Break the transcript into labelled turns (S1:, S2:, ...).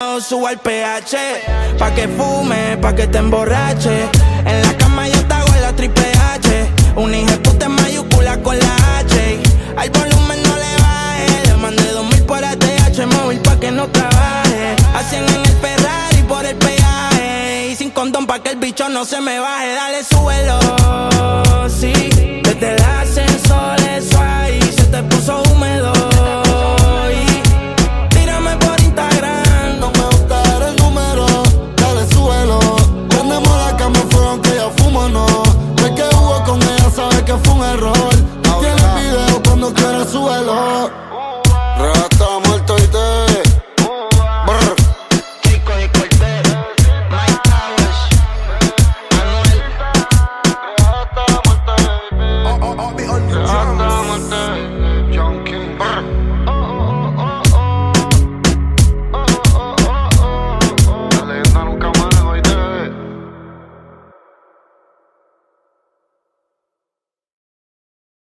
S1: Suba al pH, pa' que fume, pa' que te emborrache. En la cama yo te hago la triple H. Un hijo puta en mayúscula con la H. Al volumen no le baje. Le mandé dos mil para TH móvil pa' que no trabaje. A 100 en el Ferrari por el peaje. Y sin condón pa' que el bicho no se me baje. Dale suelo, sí. Desde el ascensor eso ahí se te puso húmedo.
S2: up.